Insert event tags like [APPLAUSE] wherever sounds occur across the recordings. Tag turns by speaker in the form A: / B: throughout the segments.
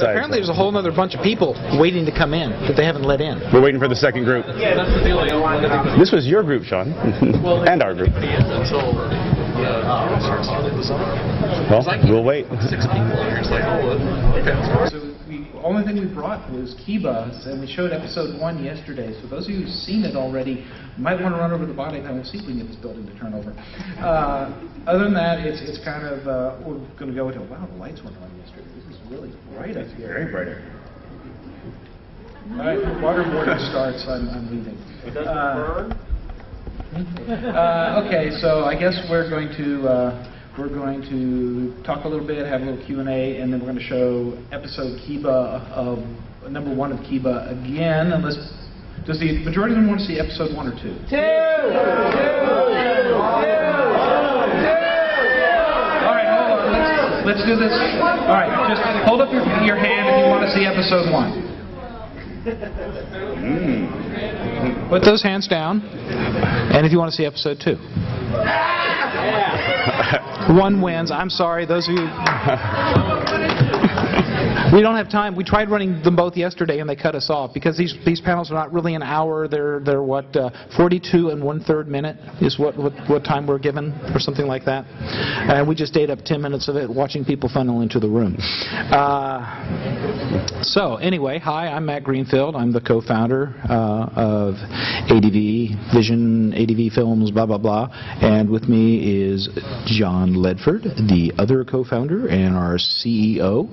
A: Apparently, there's a whole other bunch of people waiting to come in that they haven't let in.
B: We're waiting for the second group. This was your group, Sean, and our group. Well, we'll wait.
C: So we, only thing we brought was Kiba, and we showed episode one yesterday. So those of you who've seen it already might want to run over to the body and see if we can get this building to turn over. Uh, other than that, it's it's kind of uh, we're going to go into wow, the lights weren't on yesterday. This is really bright up here.
B: Very bright.
C: All right, waterboarding starts. I'm, I'm leaving. Uh, [LAUGHS] uh, okay, so I guess we're going to uh, we're going to talk a little bit, have a little Q and A, and then we're going to show episode Kiba of number one of Kiba again. Unless does the majority of them want to see episode one or two? All right, hold on. Let's, let's do this. All right, just hold up your, your hand if you want to see episode one. Mm.
A: Put those hands down, and if you want to see episode two. One wins. I'm sorry, those of you. [LAUGHS] We don't have time. We tried running them both yesterday, and they cut us off because these these panels are not really an hour. They're they're what uh, 42 and one third minute is what, what what time we're given or something like that. And we just ate up 10 minutes of it watching people funnel into the room. Uh, so anyway, hi, I'm Matt Greenfield. I'm the co-founder uh, of ADV Vision, ADV Films, blah blah blah. And with me is John Ledford, the other co-founder and our CEO.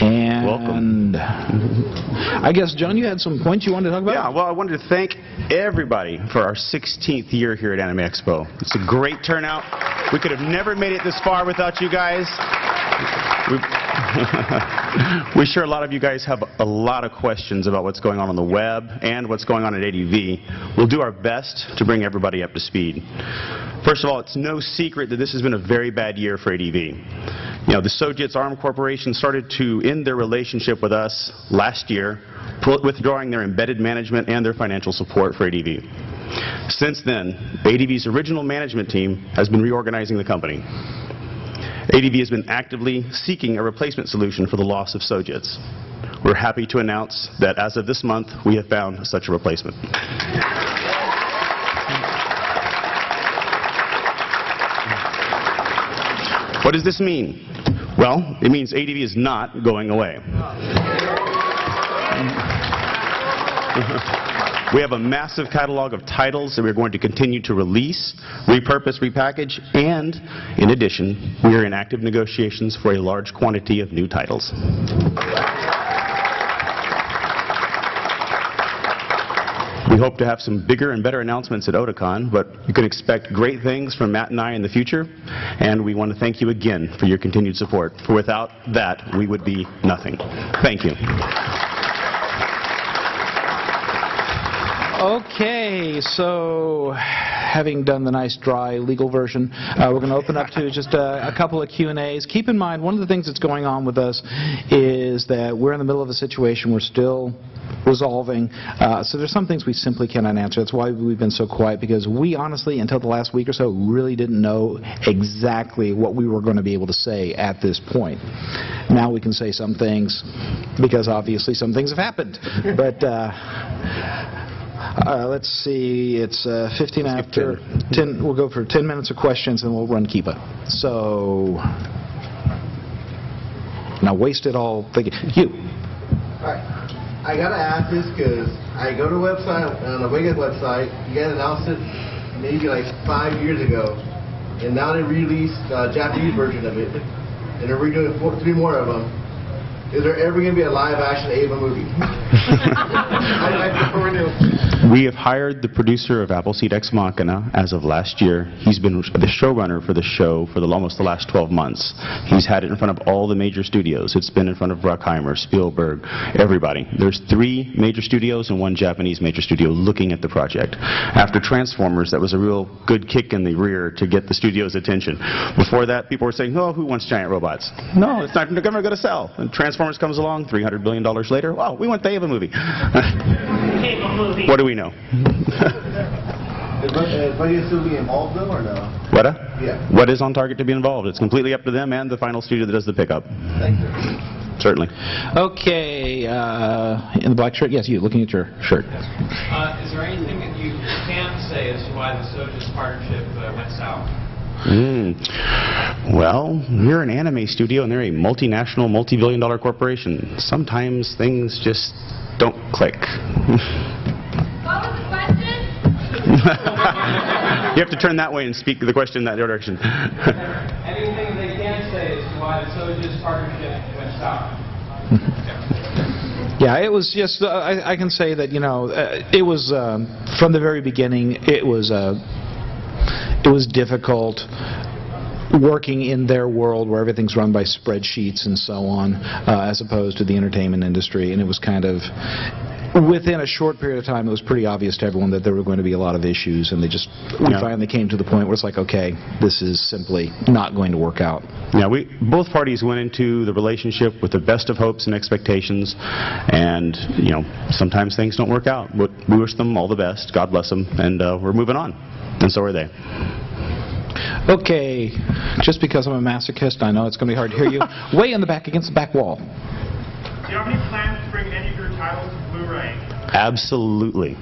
A: And
B: Welcome.
A: I guess John, you had some points you wanted to talk about.
B: Yeah, well, I wanted to thank everybody for our 16th year here at Anime Expo. It's a great turnout. We could have never made it this far without you guys. We, [LAUGHS] we're sure a lot of you guys have a lot of questions about what's going on on the web and what's going on at ADV. We'll do our best to bring everybody up to speed. First of all, it's no secret that this has been a very bad year for ADV. You know, the Sojitz Arm Corporation started to end their relationship with us last year, withdrawing their embedded management and their financial support for ADV. Since then, ADV's original management team has been reorganizing the company. ADV has been actively seeking a replacement solution for the loss of Sojitz. We're happy to announce that as of this month, we have found such a replacement. What does this mean? Well, it means ADV is not going away. [LAUGHS] We have a massive catalog of titles that we're going to continue to release, repurpose, repackage, and in addition, we are in active negotiations for a large quantity of new titles. We hope to have some bigger and better announcements at Otakon, but you can expect great things from Matt and I in the future, and we want to thank you again for your continued support, for without that, we would be nothing. Thank you.
A: Okay, so having done the nice dry legal version, uh, we're going to open up to just a, a couple of Q and A's. Keep in mind, one of the things that's going on with us is that we're in the middle of a situation we're still resolving. Uh, so there's some things we simply cannot answer. That's why we've been so quiet because we honestly, until the last week or so, really didn't know exactly what we were going to be able to say at this point. Now we can say some things because obviously some things have happened, but. Uh, uh, let's see, it's uh, 15 after 10. We'll go for 10 minutes of questions and we'll run Kiba. So, now waste it all thinking. You.
D: Alright, I gotta ask this because I go to a website, on the Vegas website, you guys announced it maybe like five years ago, and now they released a Japanese version of it, and they're redoing four, three more of them. Is there ever gonna be a live action Eva movie? [LAUGHS] [LAUGHS] I, I prefer to.
B: We have hired the producer of Appleseed Ex Machina as of last year. He's been the showrunner for the show for the, almost the last 12 months. He's had it in front of all the major studios. It's been in front of Bruckheimer, Spielberg, everybody. There's three major studios and one Japanese major studio looking at the project. After Transformers, that was a real good kick in the rear to get the studio's attention. Before that, people were saying, oh, who wants giant robots? No, it's not never going to sell. And Transformers comes along, $300 billion later, wow, we want the Eva [LAUGHS] movie. what do we know?
D: Is Buddy still be involved though, or no?
B: What?
D: Yeah.
B: What is on target to be involved? It's completely up to them and the final studio that does the pickup.
D: Thank you.
B: certainly.
A: Okay, uh, in the black shirt? Yes, you, looking at your shirt.
E: Uh, Is there anything that you can say as to why the Sojitz partnership uh, went south?
B: Mm. Well, we're an anime studio and they're a multinational, multi-billion dollar corporation. Sometimes things just don't click. [LAUGHS] [LAUGHS] you have to turn that way and speak the question in that direction.
E: Anything they can say to why the partnership went south?
A: Yeah, it was just, uh, I, I can say that, you know, uh, it was, um, from the very beginning, it was, uh, it was difficult working in their world where everything's run by spreadsheets and so on, uh, as opposed to the entertainment industry. And it was kind of, within a short period of time, it was pretty obvious to everyone that there were going to be a lot of issues, and they just, we
B: Yeah.
A: finally came to the point where it's like, okay, this is simply not going to work out.
B: Yeah, we both parties went into the relationship with the best of hopes and expectations, and you know sometimes things don't work out. But we wish them all the best. God bless them, and uh, we're moving on, and so are they.
A: Okay, just because I'm a masochist, I know it's going to be hard to hear you. [LAUGHS] Way in the back against the back wall.
F: Do you have any plans to bring any of your titles to Blu-ray?
B: Absolutely.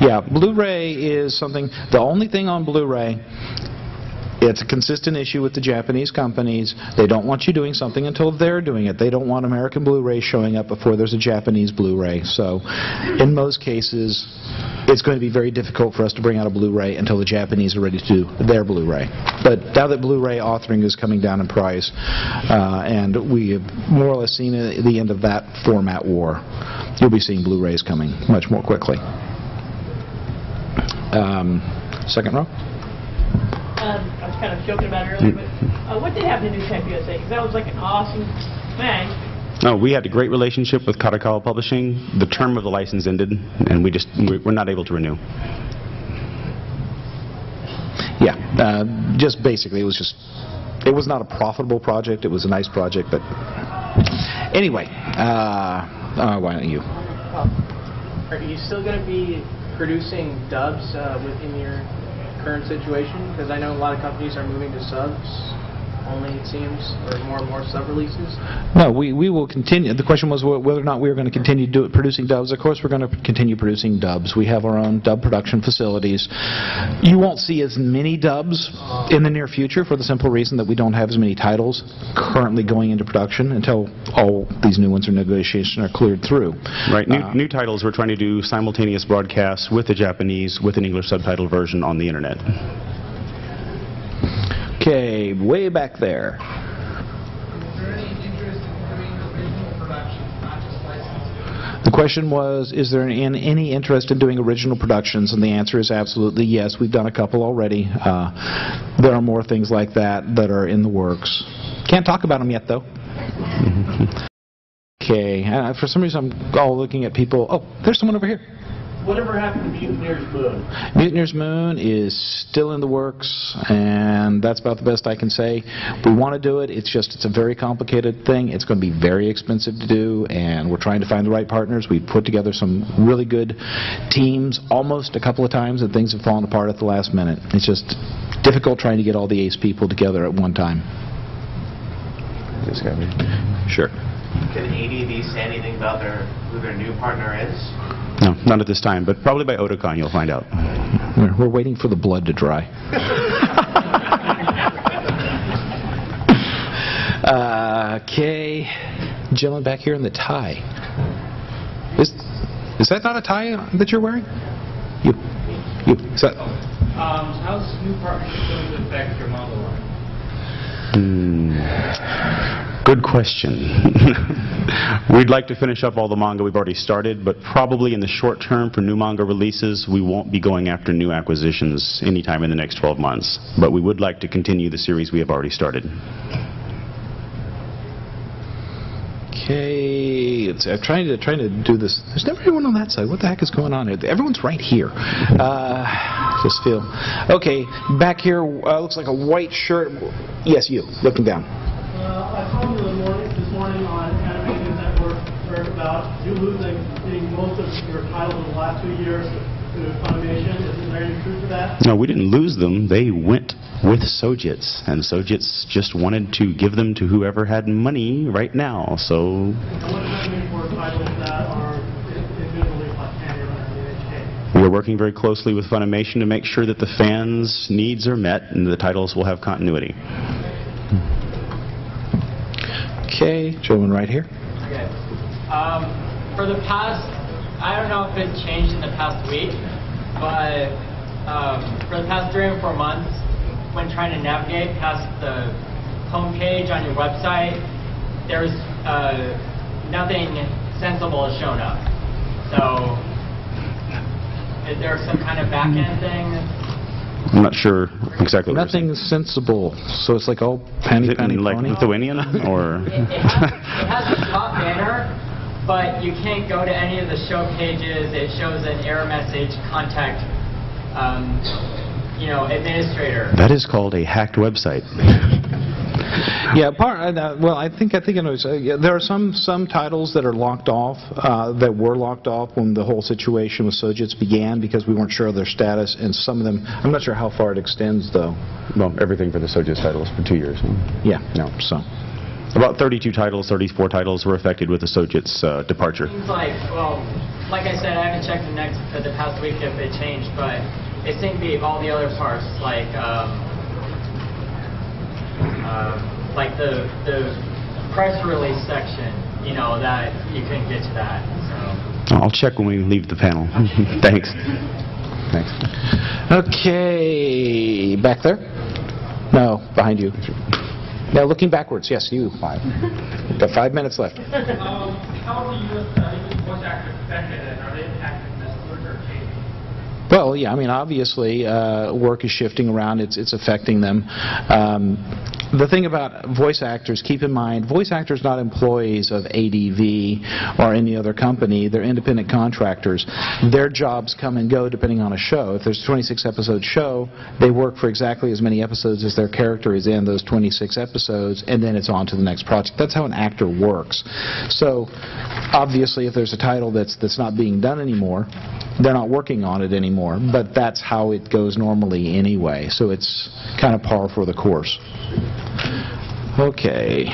A: Yeah, Blu-ray is something, the only thing on Blu-ray, it's a consistent issue with the Japanese companies. They don't want you doing something until they're doing it. They don't want American Blu-ray showing up before there's a Japanese Blu-ray. So, in most cases, it's going to be very difficult for us to bring out a Blu-ray until the Japanese are ready to do their Blu-ray. But now that Blu-ray authoring is coming down in price, uh, and we have more or less seen the end of that format war, you'll be seeing Blu-rays coming much more quickly. Um, second row?
G: Um, I was kind of joking about it earlier, but uh, what did happen to Newtype USA? 'Cause that was like an awesome thing.
B: No, we had a great relationship with Kadokawa Publishing. The term of the license ended, and we just we- we're not able to renew.
A: Yeah, uh, just basically, it was just, it was not a profitable project. It was a nice project, but anyway, uh, uh, why don't you?
H: Are you still going to be producing dubs uh, within your current situation? Because I know a lot of companies are moving to subs only, it seems, or more and more sub releases.
A: No, we, we will continue. The question was whether or not we are going to continue do, producing dubs. Of course, we're going to continue producing dubs. We have our own dub production facilities. You won't see as many dubs in the near future for the simple reason that we don't have as many titles currently going into production until all these new ones are negotiation are cleared through.
B: Right. New,
A: Uh,
B: new titles. We're trying to do simultaneous broadcasts with the Japanese with an English subtitle version on the internet.
A: Okay, way back there
C: any interest in doing original productions, not just licensing?
A: The question was, is there an, any interest in doing original productions? And the answer is absolutely yes. We've done a couple already. Uh, there are more things like that that are in the works. Can't talk about them yet, though. [LAUGHS] Okay, uh, for some reason I'm all looking at people. Oh, there's someone over here.
H: Whatever happened to Mutineer's Moon?
A: Mutineer's Moon is still in the works, and that's about the best I can say. We want to do it. It's just it's a very complicated thing. It's going to be very expensive to do, and we're trying to find the right partners. We've put together some really good teams almost a couple of times, and things have fallen apart at the last minute. It's just difficult trying to get all the ace people together at one time. Sure.
E: Can ADV say anything about their, who their new partner is?
B: No, not at this time, but probably by Otakon you'll find out.
A: We're, we're waiting for the blood to dry. [LAUGHS] uh, okay, gentleman back here in the tie. Is is that not a tie that you're wearing? You, you. Is that?
E: Um, how's this new partnership going to affect your model line?
B: Hmm. Good question. [LAUGHS] We'd like to finish up all the manga we've already started, but probably in the short term for new manga releases, we won't be going after new acquisitions anytime in the next 12 months. But we would like to continue the series we have already started.
A: Okay, I'm trying to trying to do this. There's never anyone on that side. What the heck is going on here? Everyone's right here. Uh, just feel okay. Back here uh, looks like a white shirt. Yes, you looking down.
G: In the morning, this morning on Anime News Network
I: heard about you losing getting most of your titles in the last two years to Funimation. Is there any truth to that?
B: No, we didn't lose them. They went with Sojitz, and Sojitz just wanted to give them to whoever had money right now. So
I: And what does that mean for titles that are individually like Candy or NHK?
B: we're working very closely with Funimation to make sure that the fans' needs are met and the titles will have continuity.
A: Okay, gentleman right here.
J: Okay. Um, for the past, I don't know if it changed in the past week, but um, for the past three or four months, when trying to navigate past the homepage on your website, there's uh, nothing sensible has shown up. So, is there some kind of back end thing?
B: I'm not sure exactly what you're.
A: Nothing sensible, so it's like, oh, penny,
B: Is it
A: penny,
B: like
A: pony.
B: Lithuanian [LAUGHS] or?
J: It, it, has, it has a top banner, but you can't go to any of the show pages. It shows an error message, contact, um, you know, administrator.
B: That is called a hacked website. [LAUGHS] [LAUGHS]
A: Yeah, part. Uh, well, I think I think I know. Uh, yeah, there are some some titles that are locked off uh, that were locked off when the whole situation with Sojitz began because we weren't sure of their status, and some of them. I'm not sure how far it extends though.
B: Well, everything for the Sojitz titles for two years.
A: Yeah.
B: No.
A: So.
B: About 32 titles, 34 titles were affected with the Sojitz uh, departure.
J: Seems like, well, like I said, I haven't checked the next uh, the past week if it changed, but it seemed to be all the other parts, like um, uh, like the the press release section. You know that you couldn't get to that. So.
B: I'll check when we leave the panel. [LAUGHS] Thanks. Thanks.
A: Okay, back there. No, behind you. Now looking backwards. Yes, you. Five. Got five minutes left. [LAUGHS]
E: Um, how are the U.S. uh, voice actors affected, and are they impacted this work or changing?
A: Well, yeah, I mean, obviously, uh, work is shifting around. It's it's affecting them. Um, the thing about voice actors, keep in mind, voice actors not employees of ADV or any other company. They're independent contractors. Their jobs come and go depending on a show. If there's a 26-episode show, they work for exactly as many episodes as their character is in those 26 episodes, and then it's on to the next project. That's how an actor works. So, obviously, if there's a title that's that's not being done anymore, they're not working on it anymore, but that's how it goes normally anyway, so it's kind of par for the course. Okay,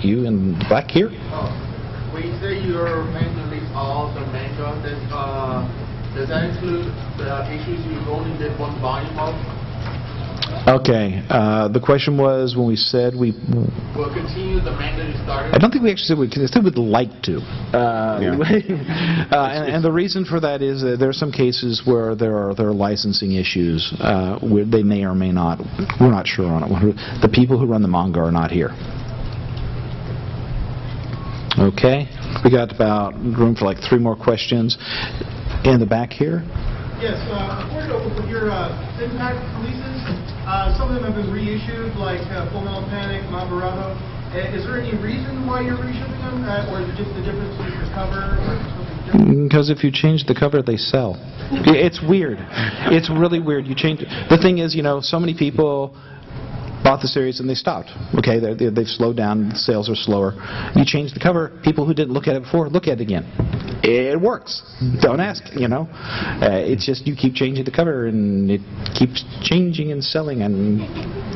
A: you in back here?
K: When you say you're manually all the manga, then, uh, does that include the issues you only did one volume of?
A: Okay, uh, the question was when we said we,
K: We'll continue the manga you started?
A: I don't think we actually said we, I said we'd like to. Uh,
B: Yeah. [LAUGHS]
A: uh, and, and the reason for that is that there are some cases where there are there are licensing issues uh, where they may or may not. We're not sure on it. The people who run the manga are not here. Okay, we got about room for like three more questions. In the back here.
I: Yes, uh, according to your uh, impact releases, uh, some of them have been reissued, like uh, Full Metal Panic, Mabarado. Uh, Is there any reason why you're reshipping them, uh, or is it just the difference in the cover, or something different?
A: Because if you change the cover, they sell. [LAUGHS] It's weird. It's really weird. You change. The thing is, you know, so many people bought the series and they stopped. Okay, they they- they've slowed down. Sales are slower. You change the cover. People who didn't look at it before look at it again. It works. Don't ask. You know, uh, it's just you keep changing the cover and it keeps changing and selling and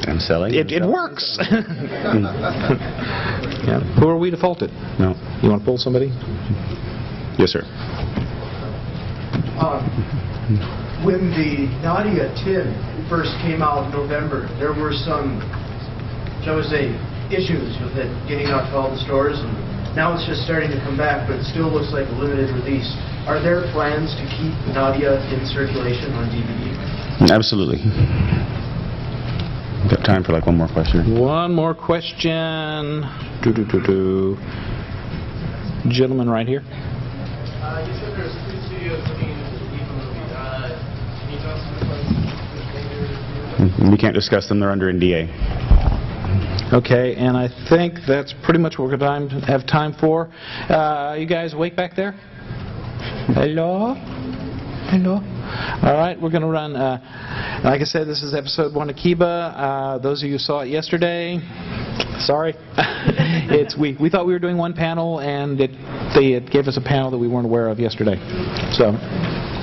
B: I'm selling.
A: it, it works. [LAUGHS] yeah. Who are we to fault it?
B: No.
A: You want to pull somebody?
B: Yes, sir.
L: Um, When the Nadia Tim first came out in November, there were some, shall we say, issues with it getting out to all the stores, and now it's just starting to come back, but it still looks like a limited release. Are there plans to keep Nadia in circulation on DVD?
B: Absolutely. Got time for like one more question.
A: One more question. Do do do do. Gentleman right here.
K: Uh, you said there's three studios looking into the Diva movie. Uh, can you tell us which ones you Mm-hmm.
B: We can't discuss them, they're under NDA.
A: Okay, and I think that's pretty much what we're going to have time for. Uh, you guys awake back there? Hello? Hello? All right, we're going to run, uh, like I said, this is episode one of Kiba. Uh, those of you who saw it yesterday, sorry. [LAUGHS] it's we, we thought we were doing one panel, and it, they, it gave us a panel that we weren't aware of yesterday. So,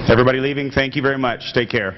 B: Everybody leaving, thank you very much. Take care.